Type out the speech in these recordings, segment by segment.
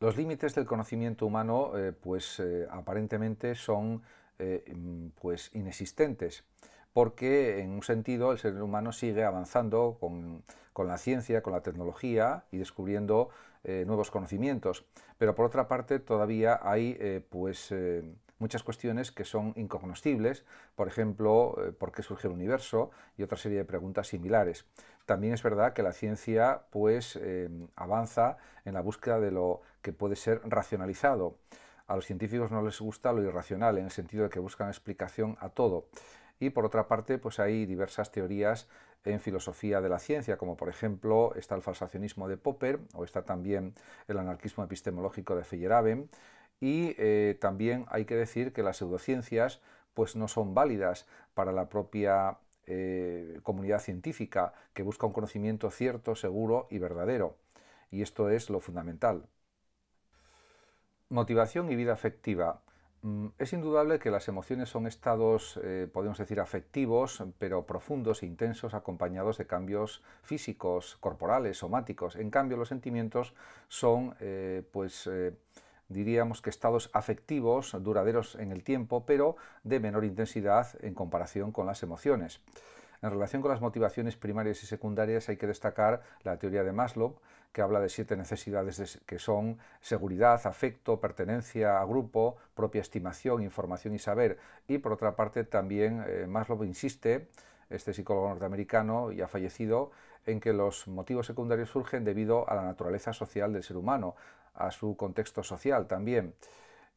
Los límites del conocimiento humano, pues aparentemente son pues inexistentes porque en un sentido el ser humano sigue avanzando con, la ciencia, con la tecnología y descubriendo eh, nuevos conocimientos. Pero por otra parte todavía hay eh, pues, eh, muchas cuestiones que son incognoscibles, por ejemplo, por qué surge el universo y otra serie de preguntas similares. También es verdad que la ciencia pues, avanza en la búsqueda de lo que puede ser racionalizado. A los científicos no les gusta lo irracional, en el sentido de que buscan explicación a todo. Y por otra parte, pues hay diversas teorías en filosofía de la ciencia, como por ejemplo está el falsacionismo de Popper o está también el anarquismo epistemológico de Feyerabend. Y eh, también hay que decir que las pseudociencias pues no son válidas para la propia eh, comunidad científica que busca un conocimiento cierto, seguro y verdadero. Y esto es lo fundamental. Motivación y vida afectiva. Mm, es indudable que las emociones son estados, eh, podemos decir, afectivos, pero profundos e intensos, acompañados de cambios físicos, corporales, somáticos. En cambio, los sentimientos son, eh, pues, diríamos que estados afectivos, duraderos en el tiempo, pero de menor intensidad en comparación con las emociones. En relación con las motivaciones primarias y secundarias hay que destacar la teoría de Maslow, que habla de siete necesidades que son seguridad, afecto, pertenencia a grupo, propia estimación, información y saber. Y por otra parte también eh, Maslow insiste, este psicólogo norteamericano ya fallecido, en que los motivos secundarios surgen debido a la naturaleza social del ser humano, a su contexto social también.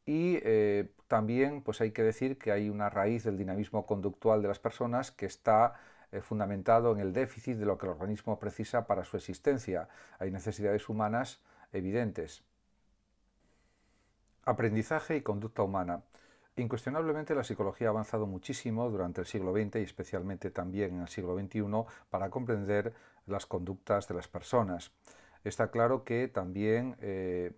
Y eh, también pues hay que decir que hay una raíz del dinamismo conductual de las personas que está eh, fundamentado en el déficit de lo que el organismo precisa para su existencia. Hay necesidades humanas evidentes. Aprendizaje y conducta humana. Incuestionablemente la psicología ha avanzado muchísimo durante el siglo XX y especialmente también en el siglo XXI para comprender las conductas de las personas. Está claro que también eh,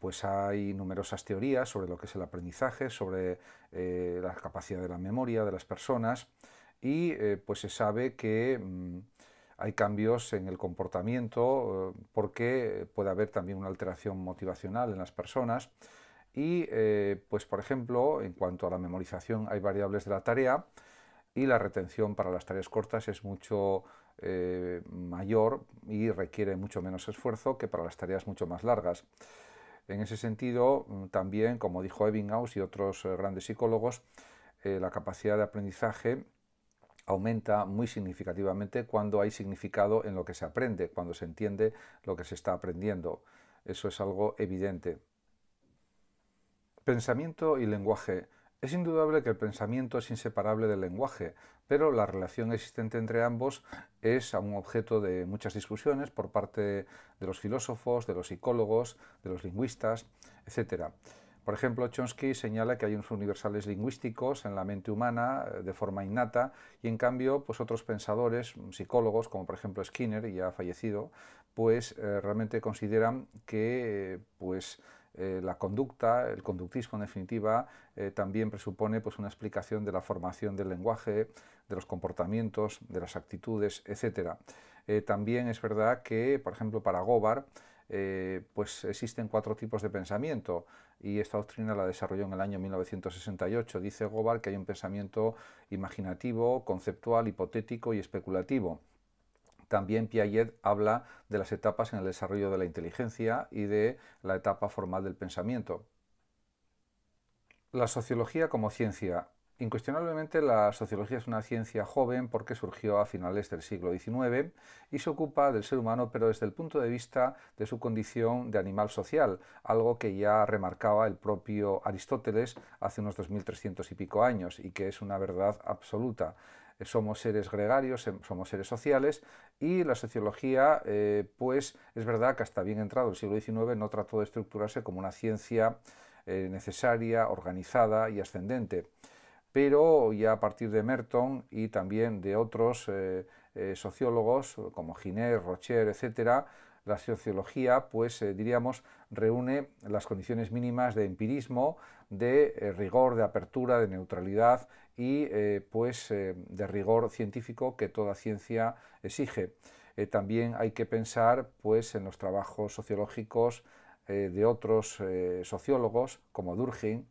pues hay numerosas teorías sobre lo que es el aprendizaje, sobre eh, la capacidad de la memoria de las personas y eh, pues se sabe que mm, hay cambios en el comportamiento porque puede haber también una alteración motivacional en las personas y pues por ejemplo en cuanto a la memorización hay variables de la tarea y la retención para las tareas cortas es mucho mayor y requiere mucho menos esfuerzo que para las tareas mucho más largas. En ese sentido, mm, también, como dijo Ebbinghaus y otros grandes psicólogos, la capacidad de aprendizaje aumenta muy significativamente cuando hay significado en lo que se aprende, cuando se entiende lo que se está aprendiendo. Eso es algo evidente. Pensamiento y lenguaje. Es indudable que el pensamiento es inseparable del lenguaje, pero la relación existente entre ambos es un objeto de muchas discusiones por parte de los filósofos, de los psicólogos, de los lingüistas, etc. Por ejemplo, Chomsky señala que hay unos universales lingüísticos en la mente humana eh, de forma innata y en cambio pues otros pensadores, psicólogos como por ejemplo Skinner, ya fallecido, pues eh, realmente consideran que pues eh, la conducta, el conductismo en definitiva, también presupone pues, una explicación de la formación del lenguaje, de los comportamientos, de las actitudes, etc. también es verdad que, por ejemplo, para Gobar, pues existen cuatro tipos de pensamiento y esta doctrina la desarrolló en el año 1968. Dice Gobar que hay un pensamiento imaginativo, conceptual, hipotético y especulativo. También Piaget habla de las etapas en el desarrollo de la inteligencia y de la etapa formal del pensamiento. La sociología como ciencia Incuestionablemente la sociología es una ciencia joven porque surgió a finales del siglo XIX y se ocupa del ser humano pero desde el punto de vista de su condición de animal social, algo que ya remarcaba el propio Aristóteles hace unos 2300 y pico años y que es una verdad absoluta somos seres gregarios, somos seres sociales y la sociología, eh, pues es verdad que hasta bien entrado el siglo XIX no trató de estructurarse como una ciencia eh, necesaria, organizada y ascendente pero ya a partir de Merton y también de otros eh, sociólogos como Giner, Rocher, etc., la sociología, pues eh, diríamos, reúne las condiciones mínimas de empirismo, de rigor, de apertura, de neutralidad y pues de rigor científico que toda ciencia exige. también hay que pensar pues en los trabajos sociológicos de otros sociólogos como Durkheim,